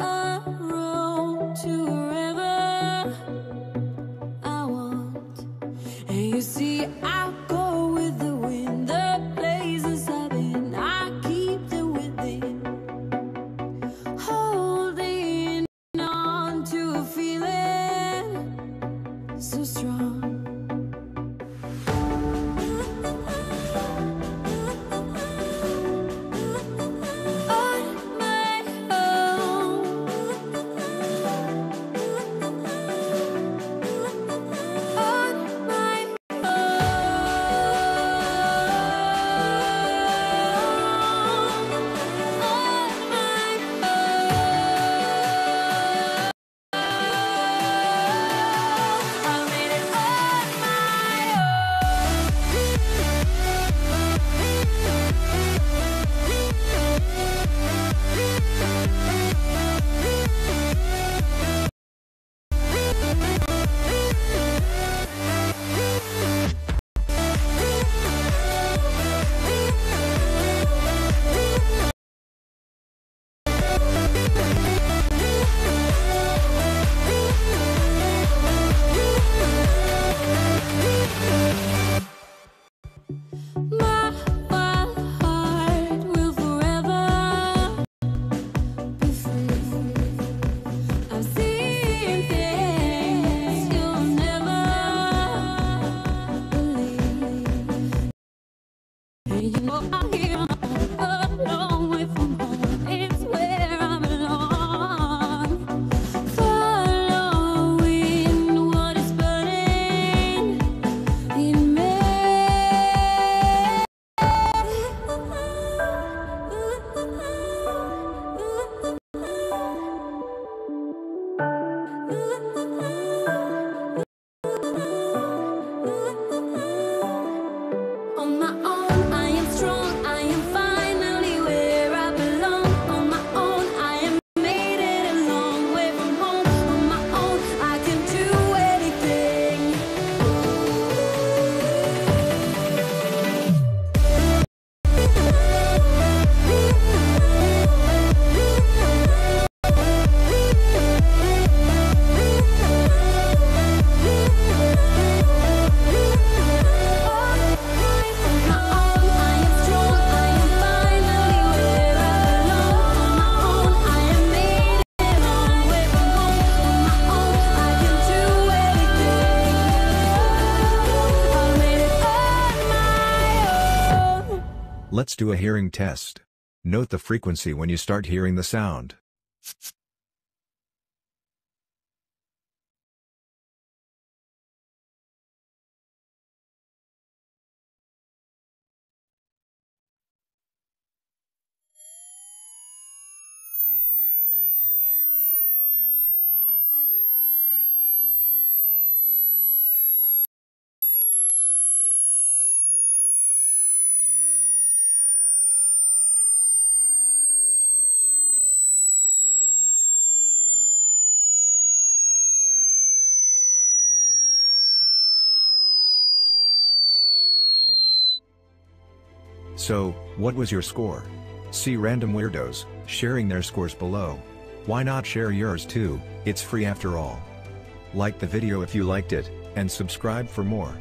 I want, and you see, I. you. know I'm here Let's do a hearing test. Note the frequency when you start hearing the sound. So, what was your score? See random weirdos, sharing their scores below. Why not share yours too, it's free after all. Like the video if you liked it, and subscribe for more.